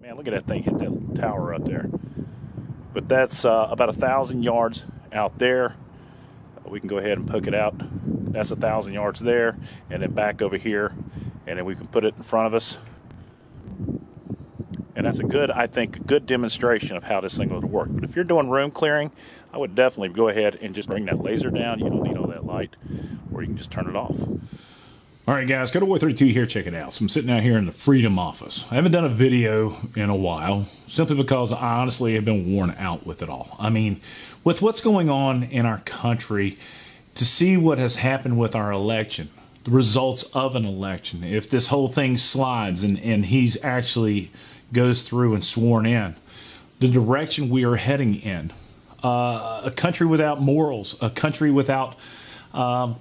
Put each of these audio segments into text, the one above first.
Man, look at that thing hit that tower up there. But that's uh, about a thousand yards out there. We can go ahead and poke it out. That's a thousand yards there, and then back over here, and then we can put it in front of us. And that's a good, I think, a good demonstration of how this thing would work. But if you're doing room clearing, I would definitely go ahead and just bring that laser down. You don't need all that light, or you can just turn it off. All right, guys, Kotaboy 32 here, check it out. So I'm sitting out here in the Freedom office. I haven't done a video in a while, simply because I honestly have been worn out with it all. I mean, with what's going on in our country, to see what has happened with our election, the results of an election, if this whole thing slides and, and he's actually goes through and sworn in, the direction we are heading in. Uh, a country without morals, a country without um,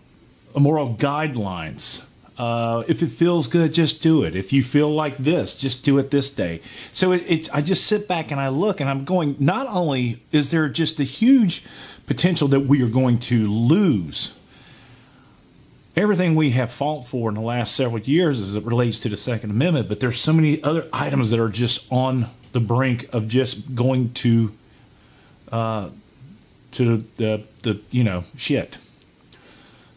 moral guidelines. Uh, if it feels good, just do it. If you feel like this, just do it this day. So it, it's. I just sit back and I look, and I'm going. Not only is there just a huge potential that we are going to lose everything we have fought for in the last several years as it relates to the Second Amendment, but there's so many other items that are just on the brink of just going to uh, to the the you know shit.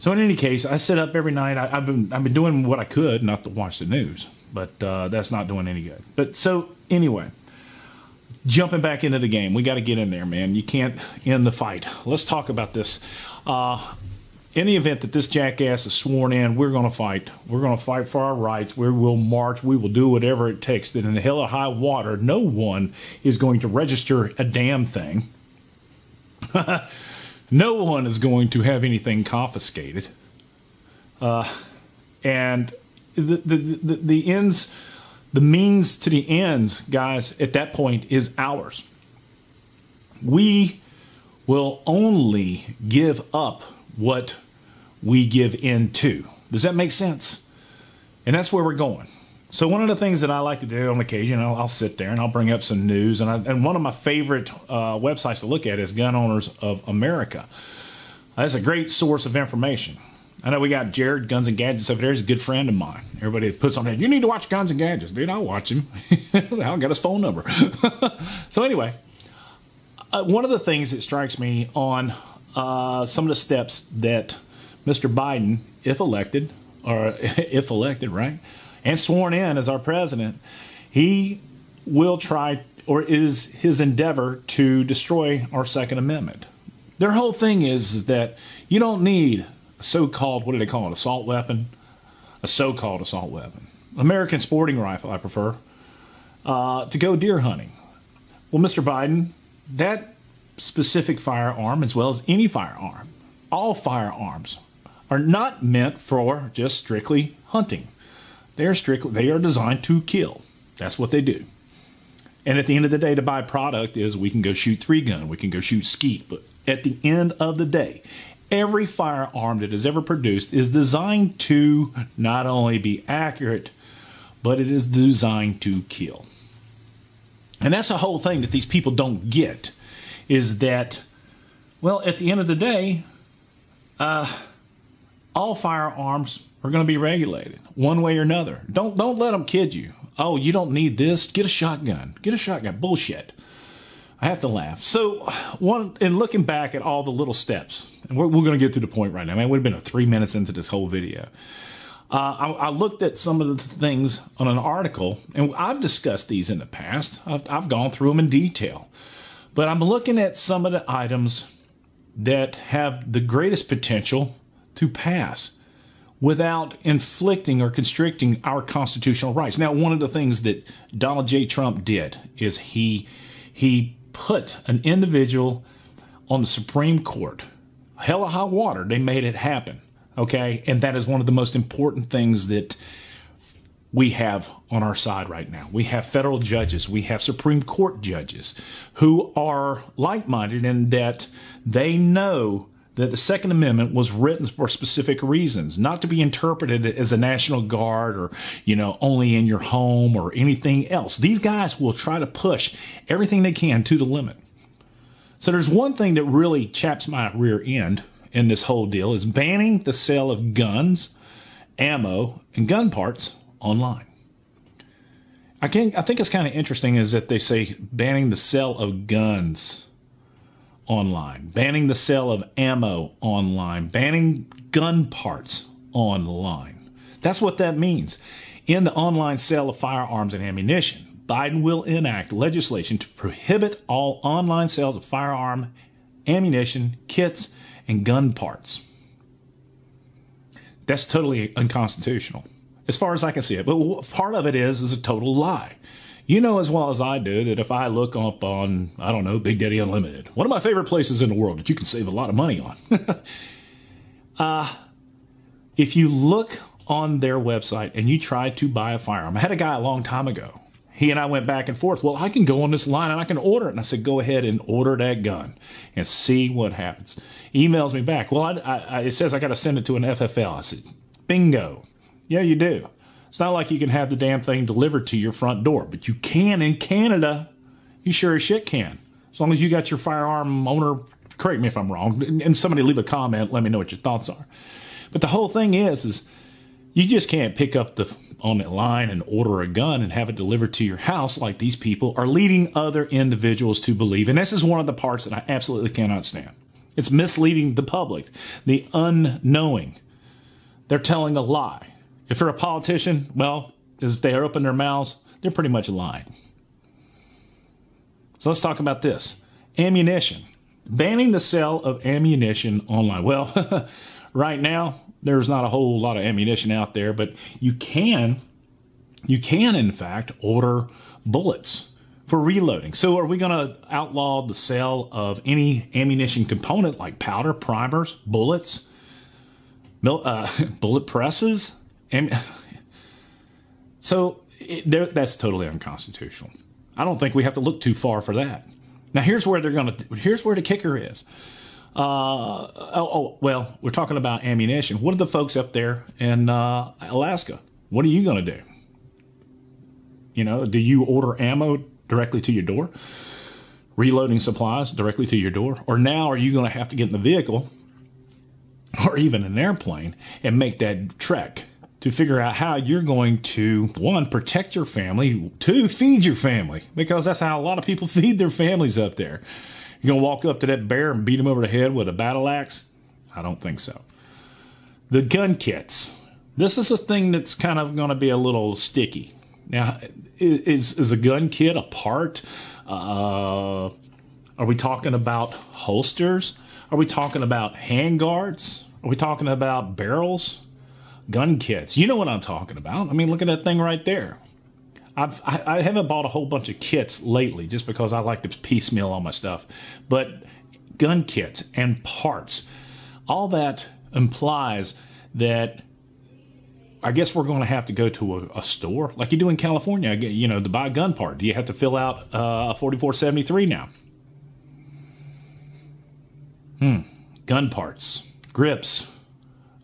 So in any case, I sit up every night. I, have been I've been doing what I could, not to watch the news, but uh, that's not doing any good. But so anyway, jumping back into the game, we got to get in there, man. You can't end the fight. Let's talk about this. Uh, in the event that this jackass is sworn in, we're going to fight. We're going to fight for our rights. We will march. We will do whatever it takes. That in the hell of high water, no one is going to register a damn thing. no one is going to have anything confiscated. Uh, and the, the, the, the ends, the means to the ends, guys, at that point is ours. We will only give up what we give in to. Does that make sense? And that's where we're going. So one of the things that I like to do on occasion, I'll, I'll sit there and I'll bring up some news. And, I, and one of my favorite uh, websites to look at is Gun Owners of America. That's a great source of information. I know we got Jared Guns and Gadgets over there. He's a good friend of mine. Everybody puts on there, you need to watch Guns and Gadgets. Dude, I'll watch him. I'll get his phone number. so anyway, uh, one of the things that strikes me on uh, some of the steps that Mr. Biden, if elected, or if elected, right, and sworn in as our president, he will try, or is his endeavor to destroy our Second Amendment. Their whole thing is, that you don't need a so called, what do they call it, assault weapon? A so called assault weapon. American sporting rifle, I prefer, uh, to go deer hunting. Well, Mr. Biden, that specific firearm, as well as any firearm, all firearms are not meant for just strictly hunting. They are strictly they are designed to kill. That's what they do. And at the end of the day, the byproduct is we can go shoot three gun, we can go shoot skeet. But at the end of the day, every firearm that is ever produced is designed to not only be accurate, but it is designed to kill. And that's the whole thing that these people don't get is that, well, at the end of the day, uh, all firearms are going to be regulated one way or another. Don't don't let them kid you. Oh, you don't need this. Get a shotgun. Get a shotgun. Bullshit. I have to laugh. So, one in looking back at all the little steps, and we're, we're going to get to the point right now. Man, it would have been a three minutes into this whole video. Uh, I, I, looked at some of the things on an article, and I've discussed these in the past. I've, I've gone through them in detail, but I'm looking at some of the items that have the greatest potential to pass without inflicting or constricting our constitutional rights. Now, one of the things that Donald J. Trump did is he he put an individual on the Supreme Court. Hell of hot water, they made it happen. Okay, and that is one of the most important things that we have on our side right now. We have federal judges, we have Supreme Court judges who are like minded in that they know that the Second Amendment was written for specific reasons, not to be interpreted as a National Guard or, you know, only in your home or anything else. These guys will try to push everything they can to the limit. So there's one thing that really chaps my rear end in this whole deal is banning the sale of guns, ammo, and gun parts online. I can I think it's kind of interesting is that they say banning the sale of guns online, banning the sale of ammo online, banning gun parts online. That's what that means. In the online sale of firearms and ammunition, Biden will enact legislation to prohibit all online sales of firearm, ammunition, kits, and gun parts. That's totally unconstitutional, as far as I can see it. But part of it is is a total lie. You know as well as I do that if I look up on, I don't know, Big Daddy Unlimited, one of my favorite places in the world that you can save a lot of money on. uh, if you look on their website and you try to buy a firearm, I had a guy a long time ago. He and I went back and forth. Well, I can go on this line and I can order it. And I said, go ahead and order that gun and see what happens. He emails me back. Well, I, I, it says I got to send it to an FFL. I said, bingo. Yeah, you do. It's not like you can have the damn thing delivered to your front door, but you can in Canada. You sure as shit can. As long as you got your firearm owner, correct me if I'm wrong, and somebody leave a comment, let me know what your thoughts are. But the whole thing is, is you just can't pick up the on the line and order a gun and have it delivered to your house like these people are leading other individuals to believe. And this is one of the parts that I absolutely cannot stand. It's misleading the public, the unknowing. They're telling a lie. If you're a politician, well, if they open their mouths, they're pretty much lying. So let's talk about this ammunition. Banning the sale of ammunition online. Well, right now, there's not a whole lot of ammunition out there, but you can, you can in fact order bullets for reloading. So are we going to outlaw the sale of any ammunition component like powder, primers, bullets, uh, bullet presses? so it, that's totally unconstitutional. I don't think we have to look too far for that. Now here's where they're going to. Here's where the kicker is. Uh, oh, oh, well, we're talking about ammunition. What are the folks up there in uh, Alaska? What are you going to do? You know, do you order ammo directly to your door? Reloading supplies directly to your door? Or now are you going to have to get in the vehicle or even an airplane and make that trek to figure out how you're going to one protect your family, two feed your family because that's how a lot of people feed their families up there. You're gonna walk up to that bear and beat him over the head with a battle axe? I don't think so. The gun kits. This is a thing that's kind of going to be a little sticky. Now, is is a gun kit a part? Uh, are we talking about holsters? Are we talking about handguards? Are we talking about barrels? Gun kits. You know what I'm talking about. I mean, look at that thing right there. I've, I, I haven't bought a whole bunch of kits lately just because I like to piecemeal all my stuff. But gun kits and parts, all that implies that I guess we're going to have to go to a, a, store like you do in California. You know, to buy a gun part, do you have to fill out uh, a 4473 now? Hmm. Gun parts, grips,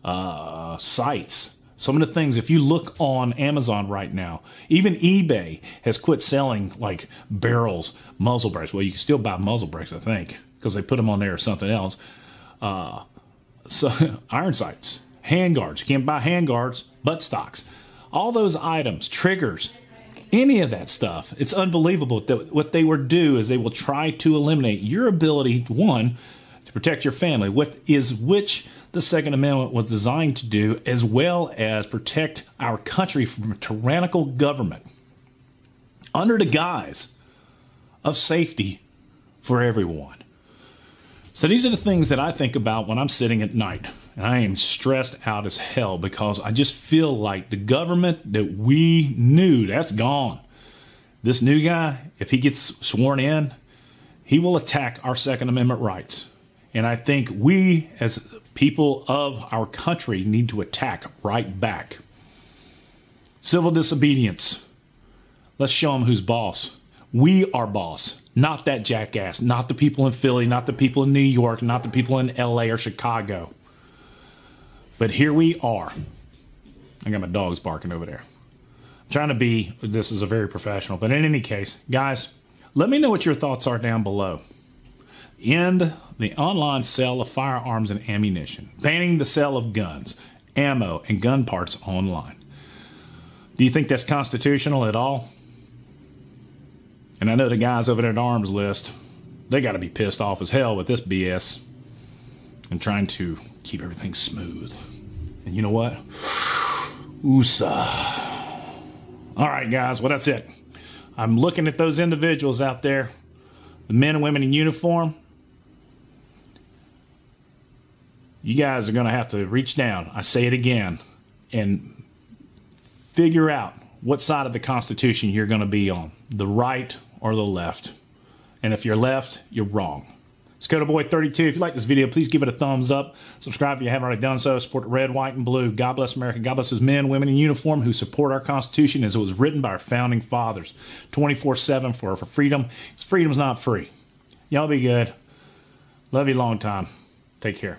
uh, sights. Some of the things, if you look on Amazon right now, even eBay has quit selling like barrels, muzzle brakes. Well, you can still buy muzzle brakes, I think, because they put them on there or something else. Uh, so iron sights, hand guards. You can't buy hand guards, butt stocks. All those items, triggers, any of that stuff. It's unbelievable that what they will do is they will try to eliminate your ability, one, to protect your family, what is which the Second Amendment was designed to do, as well as protect our country from a tyrannical government under the guise of safety for everyone. So these are the things that I think about when I'm sitting at night. And I am stressed out as hell because I just feel like the government that we knew, that's gone. This new guy, if he gets sworn in, he will attack our Second Amendment rights. And I think we, as people of our country, need to attack right back. Civil disobedience. Let's show them who's boss. We are boss, not that jackass, not the people in Philly, not the people in New York, not the people in LA or Chicago. But here we are. I got my dogs barking over there. I'm trying to be, this is a very professional, but in any case, guys, let me know what your thoughts are down below end the online sale of firearms and ammunition, banning the sale of guns, ammo, and gun parts online. Do you think that's constitutional at all? And I know the guys over there at Armslist, they got to be pissed off as hell with this BS and trying to keep everything smooth. And you know what? USA. All right, guys, well, that's it. I'm looking at those individuals out there, the men and women in uniform. You guys are going to have to reach down. I say it again and figure out what side of the Constitution you're going to be on the right or the left. And if you're left, you're wrong. Kotaboy 32. If you like this video, please give it a thumbs up. Subscribe if you haven't already done so. Support red, white, and blue. God bless America. God bless those men, women in uniform who support our Constitution as it was written by our founding fathers 24 7 for, for freedom. Freedom's not free. Y'all be good. Love you long time. Take care.